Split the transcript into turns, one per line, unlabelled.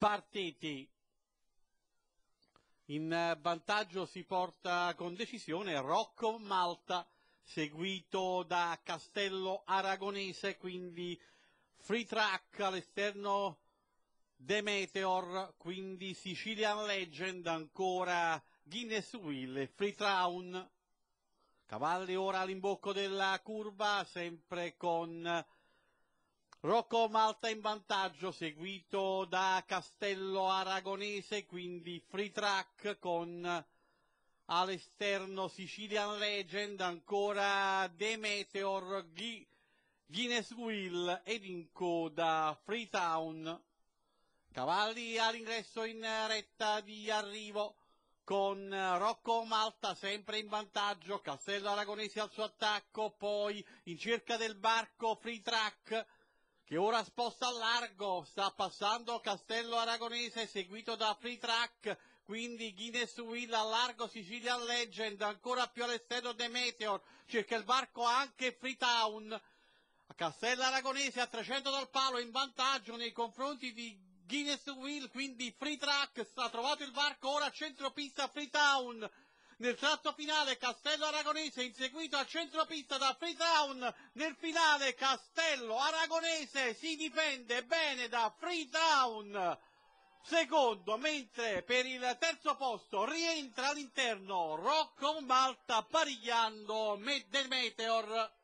partiti. In vantaggio si porta con decisione Rocco Malta, seguito da Castello Aragonese, quindi free track all'esterno Demeteor, quindi Sicilian Legend, ancora Guinness Will, Free Traun. Cavalli ora all'imbocco della curva, sempre con Rocco Malta in vantaggio, seguito da Castello Aragonese, quindi free track con all'esterno Sicilian Legend, ancora Demeteor, G Guinness Will ed in coda Freetown. Cavalli all'ingresso in retta di arrivo con Rocco Malta sempre in vantaggio, Castello Aragonese al suo attacco, poi in cerca del barco free track che ora sposta a largo, sta passando Castello Aragonese seguito da Free Track, quindi Guinness Will a largo Sicilian Legend, ancora più all'esterno Demeteor, cerca il barco anche Freetown, Castello Aragonese a 300 dal palo in vantaggio nei confronti di Guinness Will, quindi Free Track, ha trovato il varco ora a centropista Freetown, nel tratto finale Castello Aragonese inseguito a centropista da Freetown, nel finale Castello Aragonese si difende bene da Freetown, secondo, mentre per il terzo posto rientra all'interno Rocco Malta parigliando del Meteor.